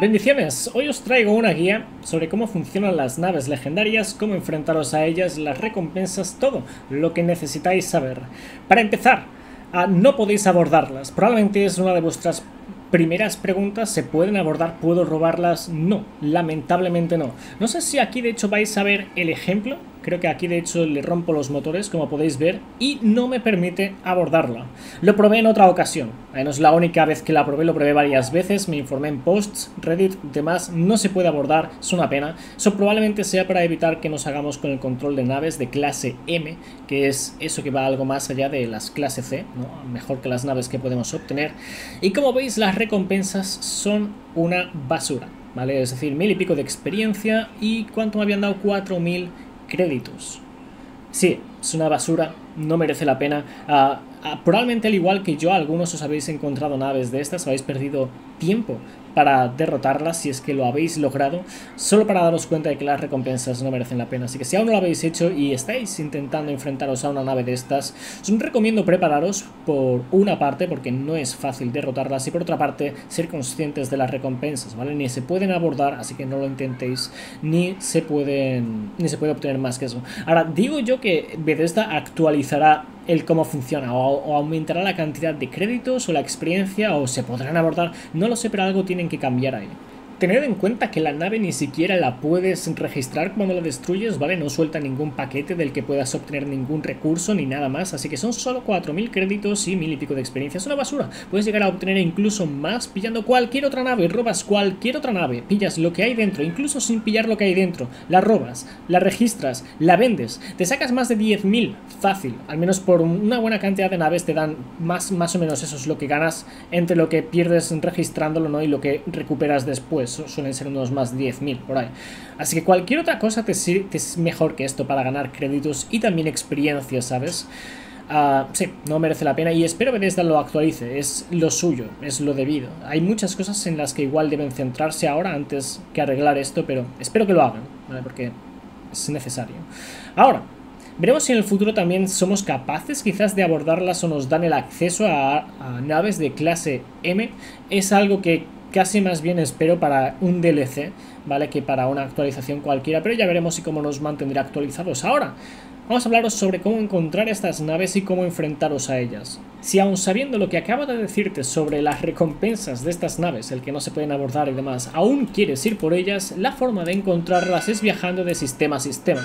Bendiciones, hoy os traigo una guía sobre cómo funcionan las naves legendarias, cómo enfrentaros a ellas, las recompensas, todo lo que necesitáis saber. Para empezar, ah, no podéis abordarlas, probablemente es una de vuestras primeras preguntas, ¿se pueden abordar? ¿Puedo robarlas? No, lamentablemente no. No sé si aquí de hecho vais a ver el ejemplo Creo que aquí de hecho le rompo los motores, como podéis ver, y no me permite abordarla. Lo probé en otra ocasión. No es la única vez que la probé, lo probé varias veces, me informé en posts, Reddit, demás, no se puede abordar, es una pena. Eso probablemente sea para evitar que nos hagamos con el control de naves de clase M, que es eso que va algo más allá de las clase C, mejor que las naves que podemos obtener. Y como veis, las recompensas son una basura. ¿Vale? Es decir, mil y pico de experiencia y cuánto me habían dado 4000 créditos. Sí, es una basura, no merece la pena. Ah, probablemente al igual que yo, algunos os habéis encontrado naves de estas, habéis perdido tiempo para derrotarlas si es que lo habéis logrado, solo para daros cuenta de que las recompensas no merecen la pena. Así que si aún no lo habéis hecho y estáis intentando enfrentaros a una nave de estas, os recomiendo prepararos por una parte, porque no es fácil derrotarlas, y por otra parte, ser conscientes de las recompensas, ¿vale? Ni se pueden abordar, así que no lo intentéis, ni se pueden ni se puede obtener más que eso. Ahora, digo yo que Bethesda actualizará el cómo funciona, o, aumentará la cantidad de créditos, o la experiencia, o se podrán abordar, no lo sé, pero algo tienen que cambiar ahí. Tened en cuenta que la nave ni siquiera la puedes registrar cuando la destruyes, ¿vale? No suelta ningún paquete del que puedas obtener ningún recurso ni nada más, así que son solo 4.000 créditos y mil y pico de experiencia. Es una basura. Puedes llegar a obtener incluso más pillando cualquier otra nave, robas cualquier otra nave, pillas lo que hay dentro, incluso sin pillar lo que hay dentro, la robas, la registras, la vendes, te sacas más de 10.000 fácil, al menos por una buena cantidad de naves te dan más, más o menos eso es lo que ganas entre lo que pierdes registrándolo ¿no? y lo que recuperas después suelen ser unos más 10.000 por ahí. Así que cualquier otra cosa te, es mejor que esto para ganar créditos y también experiencia, ¿sabes? Uh, sí, no merece la pena y espero que Bethesda lo actualice, es lo suyo, es lo debido. Hay muchas cosas en las que igual deben centrarse ahora antes que arreglar esto, pero espero que lo hagan, ¿vale? Porque es necesario. Ahora, veremos si en el futuro también somos capaces quizás de abordarlas o nos dan el acceso a naves de clase M. Es algo que casi más bien espero para un DLC, ¿vale? Que para una actualización cualquiera, pero ya veremos y cómo nos mantendrá actualizados. Ahora, vamos a hablaros sobre cómo encontrar estas naves y cómo enfrentaros a ellas. Si aún sabiendo lo que acabo de decirte sobre las recompensas de estas naves, el que no se pueden abordar y demás, aún quieres ir por ellas, la forma de encontrarlas es viajando de sistema a sistema.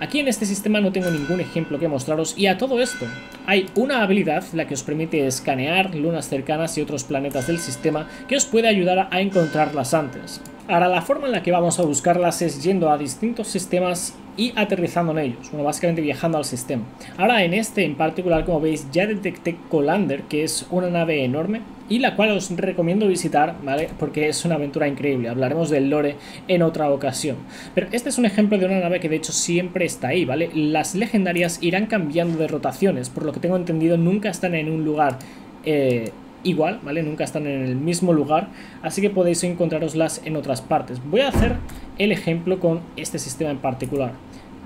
Aquí en este sistema no tengo ningún ejemplo que mostraros y a todo esto hay una habilidad la que os permite escanear lunas cercanas y otros planetas del sistema que os puede ayudar a encontrarlas antes. Ahora la forma en la que vamos a buscarlas es yendo a distintos sistemas y aterrizando en ellos, bueno, básicamente viajando al sistema. Ahora en este en particular, como veis, ya detecté Colander, que es una nave enorme y la cual os recomiendo visitar, ¿vale? Porque es una aventura increíble, hablaremos del lore en otra ocasión. Pero este es un ejemplo de una nave que de hecho siempre está ahí, ¿vale? Las legendarias irán cambiando de rotaciones, por lo que tengo entendido nunca están en un lugar... Eh, igual, ¿vale? Nunca están en el mismo lugar, así que podéis encontraroslas en otras partes. Voy a hacer el ejemplo con este sistema en particular.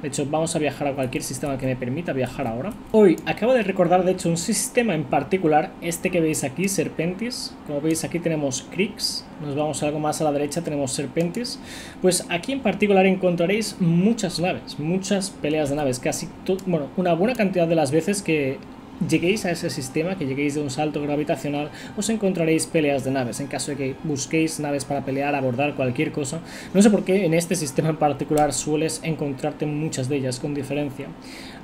De hecho, vamos a viajar a cualquier sistema que me permita viajar ahora. Hoy acabo de recordar, de hecho, un sistema en particular, este que veis aquí, Serpentis. Como veis aquí tenemos Crix, nos vamos algo más a la derecha, tenemos Serpentis. Pues aquí en particular encontraréis muchas naves, muchas peleas de naves, casi, bueno, una buena cantidad de las veces que lleguéis a ese sistema, que lleguéis de un salto gravitacional, os encontraréis peleas de naves. En caso de que busquéis naves para pelear, abordar cualquier cosa, no sé por qué en este sistema en particular sueles encontrarte muchas de ellas con diferencia.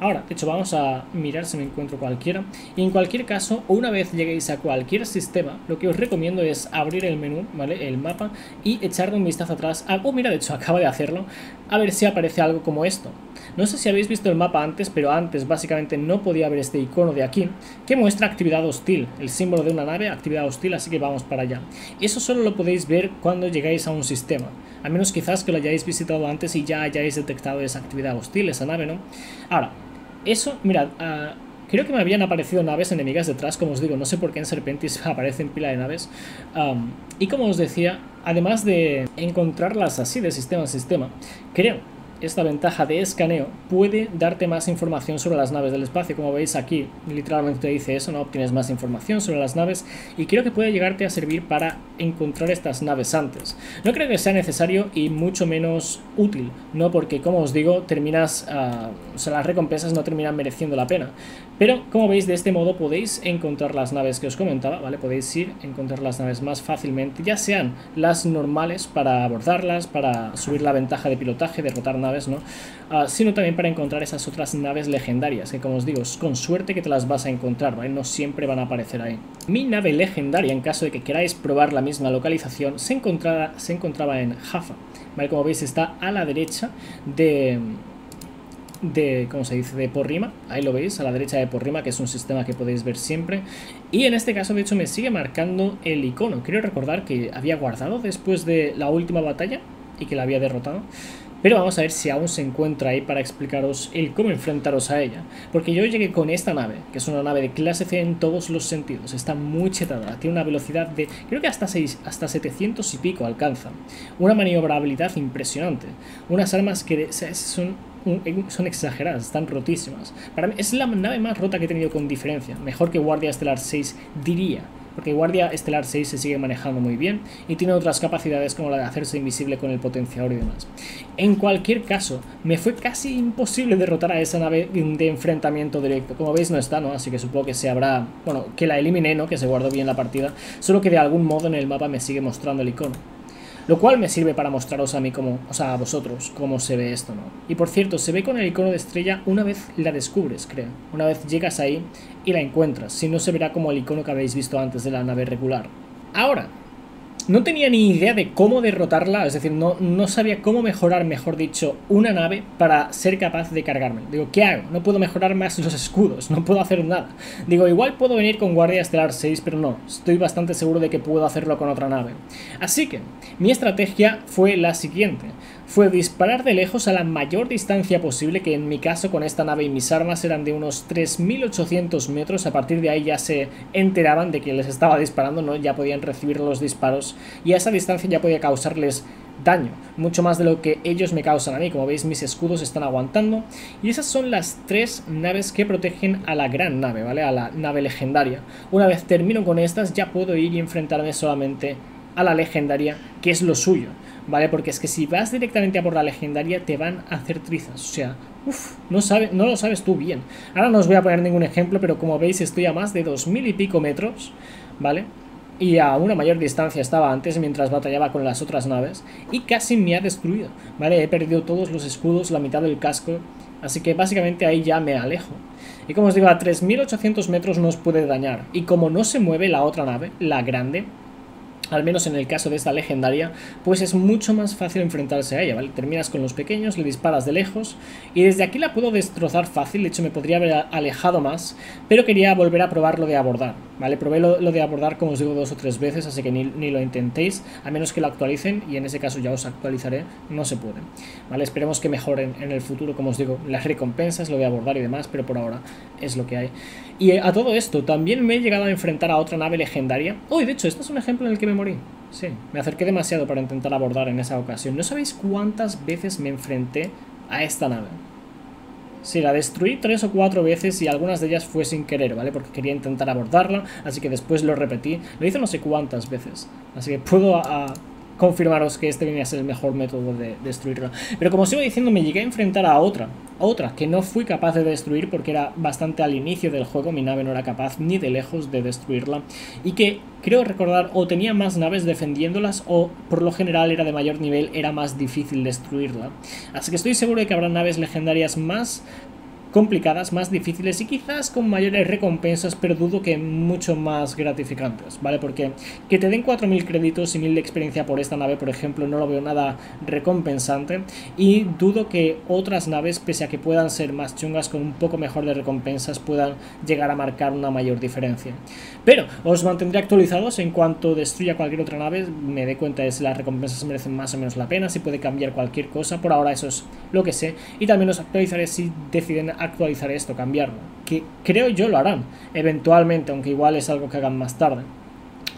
Ahora, de hecho, vamos a mirar si me encuentro cualquiera. Y en cualquier caso, una vez lleguéis a cualquier sistema, lo que os recomiendo es abrir el menú, ¿vale? El mapa y echarle un vistazo atrás. oh, mira, de hecho, acaba de hacerlo. A ver si aparece algo como esto. No sé si habéis visto el mapa antes, pero antes básicamente no podía ver este icono de aquí, que muestra actividad hostil, el símbolo de una nave, actividad hostil, así que vamos para allá. Eso solo lo podéis ver cuando llegáis a un sistema, al menos quizás que lo hayáis visitado antes y ya hayáis detectado esa actividad hostil, esa nave, ¿no? Ahora, eso, mirad, uh, Creo que me habían aparecido naves enemigas detrás, como os digo, no sé por qué en Serpentis aparecen pila de naves. y como os decía, además de encontrarlas así de sistema a sistema, creo esta ventaja de escaneo puede darte más información sobre las naves del espacio. Como veis aquí, literalmente te dice eso, ¿no? Obtienes más información sobre las naves y creo que puede llegarte a servir para encontrar estas naves antes. No creo que sea necesario y mucho menos útil, ¿no? Porque, como os digo, terminas... Uh, o sea, las recompensas no terminan mereciendo la pena. Pero, como veis, de este modo podéis encontrar las naves que os comentaba, ¿vale? Podéis ir encontrar las naves más fácilmente, ya sean las normales para abordarlas, para subir la ventaja de pilotaje, derrotar ¿no? Uh, sino también para encontrar esas otras naves legendarias, que como os digo, es con suerte que te las vas a encontrar, ¿vale? No siempre van a aparecer ahí. Mi nave legendaria, en caso de que queráis probar la misma localización, se encontraba, en Jaffa. Como veis está a la derecha de de, ¿cómo se dice?, de Porrima, ahí lo veis, a la derecha de Porrima, que es un sistema que podéis ver siempre, y en este caso, de hecho, me sigue marcando el icono, quiero recordar que había guardado después de la última batalla y que la había derrotado, pero vamos a ver si aún se encuentra ahí para explicaros el cómo enfrentaros a ella. Porque yo llegué con esta nave, que es una nave de clase C en todos los sentidos. Está muy chetada, tiene una velocidad de... creo que hasta, 6, hasta 700 y pico alcanza. Una maniobrabilidad impresionante. Unas armas que son son exageradas, están rotísimas. Para mí es la nave más rota que he tenido con diferencia. Mejor que Guardia Estelar 6, diría porque Guardia Estelar 6 se sigue manejando muy bien y tiene otras capacidades como la de hacerse invisible con el potenciador y demás. En cualquier caso, me fue casi imposible derrotar a esa nave de enfrentamiento directo. Como veis no está, ¿no? Así que supongo que se habrá... Bueno, que la eliminé, ¿no? Que se guardó bien la partida. Solo que de algún modo en el mapa me sigue mostrando el icono. Lo cual me sirve para mostraros a mí como, o sea, a vosotros, cómo se ve esto, ¿no? Y por cierto, se ve con el icono de estrella una vez la descubres, creo. Una vez llegas ahí y la encuentras. Si no, se verá como el icono que habéis visto antes de la nave regular. Ahora, no tenía ni idea de cómo derrotarla, es decir, no, no sabía cómo mejorar, mejor dicho, una nave para ser capaz de cargarme. Digo, ¿qué hago? No puedo mejorar más los escudos, no puedo hacer nada. Digo, igual puedo venir con Guardia Estelar 6, pero no, estoy bastante seguro de que puedo hacerlo con otra nave. Así que, mi estrategia fue la siguiente fue disparar de lejos a la mayor distancia posible, que en mi caso con esta nave y mis armas eran de unos 3.800 metros, a partir de ahí ya se enteraban de que les estaba disparando, ¿no? ya podían recibir los disparos y a esa distancia ya podía causarles daño, mucho más de lo que ellos me causan a mí, como veis mis escudos están aguantando y esas son las tres naves que protegen a la gran nave, ¿vale? A la nave legendaria. Una vez termino con estas ya puedo ir y enfrentarme solamente a la legendaria, que es lo suyo. ¿vale? Porque es que si vas directamente a por la legendaria te van a hacer trizas, o sea, uff, no, no lo sabes tú bien. Ahora no os voy a poner ningún ejemplo, pero como veis estoy a más de 2000 y pico metros, ¿vale? Y a una mayor distancia estaba antes mientras batallaba con las otras naves y casi me ha destruido, ¿vale? He perdido todos los escudos, la mitad del casco, así que básicamente ahí ya me alejo. Y como os digo, a 3800 metros no os puede dañar. Y como no se mueve la otra nave, la grande, al menos en el caso de esta legendaria, pues es mucho más fácil enfrentarse a ella, ¿vale? Terminas con los pequeños, le disparas de lejos y desde aquí la puedo destrozar fácil, de hecho me podría haber alejado más, pero quería volver a probar lo de abordar, ¿vale? Probé lo, de abordar como os digo dos o tres veces, así que ni, lo intentéis, a menos que lo actualicen y en ese caso ya os actualizaré, no se puede, ¿vale? Esperemos que mejoren en el futuro, como os digo, las recompensas, lo de abordar y demás, pero por ahora es lo que hay. Y a todo esto, también me he llegado a enfrentar a otra nave legendaria. Uy, de hecho, este es un ejemplo en el que me morí. Sí, me acerqué demasiado para intentar abordar en esa ocasión. No sabéis cuántas veces me enfrenté a esta nave. Sí, la destruí tres o cuatro veces y algunas de ellas fue sin querer, ¿vale? Porque quería intentar abordarla, así que después lo repetí. Lo hice no sé cuántas veces. Así que puedo a, confirmaros que este venía a ser el mejor método de destruirla. Pero como os iba diciendo, me llegué a enfrentar a otra, a otra que no fui capaz de destruir porque era bastante al inicio del juego, mi nave no era capaz ni de lejos de destruirla, y que creo recordar o tenía más naves defendiéndolas o por lo general era de mayor nivel, era más difícil destruirla. Así que estoy seguro de que habrá naves legendarias más complicadas, más difíciles y quizás con mayores recompensas, pero dudo que mucho más gratificantes, ¿vale? Porque que te den 4.000 créditos y 1.000 de experiencia por esta nave, por ejemplo, no lo veo nada recompensante y dudo que otras naves, pese a que puedan ser más chungas con un poco mejor de recompensas, puedan llegar a marcar una mayor diferencia. Pero os mantendré actualizados en cuanto destruya cualquier otra nave, me dé cuenta de si las recompensas merecen más o menos la pena, si puede cambiar cualquier cosa, por ahora eso es lo que sé, y también os actualizaré si deciden actualizar esto, cambiarlo. Que creo yo lo harán, eventualmente, aunque igual es algo que hagan más tarde.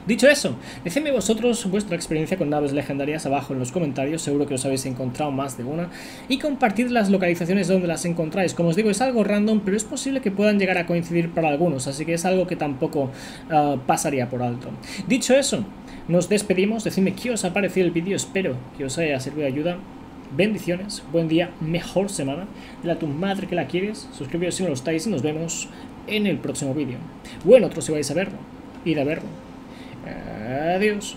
Dicho eso, decidme vosotros vuestra experiencia con naves legendarias abajo en los comentarios, seguro que os habéis encontrado más de una, y compartid las localizaciones donde las encontráis. Como os digo, es algo random, pero es posible que puedan llegar a coincidir para algunos, así que es algo que tampoco uh, pasaría por alto. Dicho eso, nos despedimos, decidme qué os ha parecido el vídeo, espero que os haya servido de ayuda. Bendiciones, buen día, mejor semana, de a tu madre que la quieres, suscribiros si no lo estáis y nos vemos en el próximo vídeo. Bueno, otros si vais a verlo, id a verlo. Adiós.